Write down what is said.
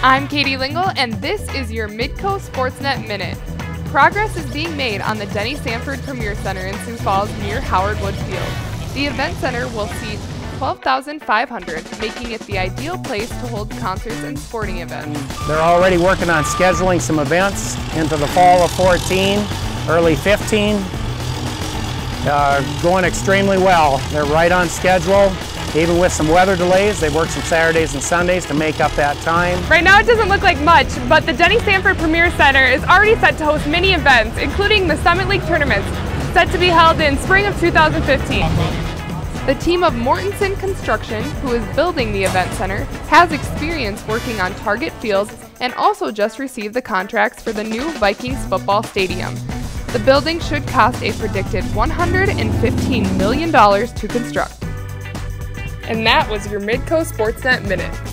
I'm Katie Lingle, and this is your Midco Sportsnet Minute. Progress is being made on the Denny Sanford Premier Center in Sioux Falls near Howard Wood Field. The event center will seat 12,500, making it the ideal place to hold concerts and sporting events. They're already working on scheduling some events into the fall of 14, early 15. Uh, going extremely well. They're right on schedule. Even with some weather delays, they worked some Saturdays and Sundays to make up that time. Right now it doesn't look like much, but the Denny Sanford Premier Center is already set to host many events, including the Summit League tournaments, set to be held in spring of 2015. The team of Mortenson Construction, who is building the event center, has experience working on Target Field and also just received the contracts for the new Vikings football stadium. The building should cost a predicted $115 million to construct. And that was your Midco Sportsnet Minute.